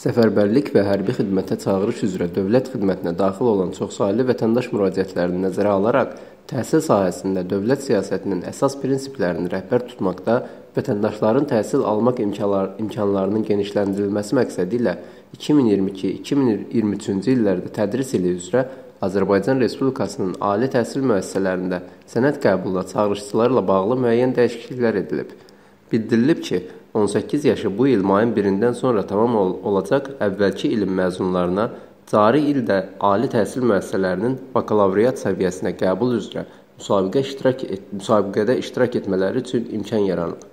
Səfərbərlik və hərbi xidmətə çağırış üzrə dövlət xidmətinə daxil olan çoxsaylı vətəndaş müraciətlərini nəzərə alaraq təhsil sahəsində dövlət siyasətinin əsas prinsiplərini rəhbər tutmaqda vətəndaşların təhsil almaq imkanlar, imkanlarının genişləndirilməsi məqsədi ilə 2022-2023-cü illərdə tədris ili üzrə Azərbaycan Respublikasının ali təhsil müəssisələrində sənəd qəbuluna çağırışçılarla bağlı müəyyən dəyişikliklər edilib. Bildirilib ki, 18 yaşı bu il mayın 1-dən sonra tamam ol olacaq əvvəlki ilin məzunlarına cari ildə ali təhsil müəssisələrinin bakalavriat səviyyəsinə qəbul üzrə müsabiqə iştirak et müsabiqədə iştirak etmələri üçün imkan yaranıb.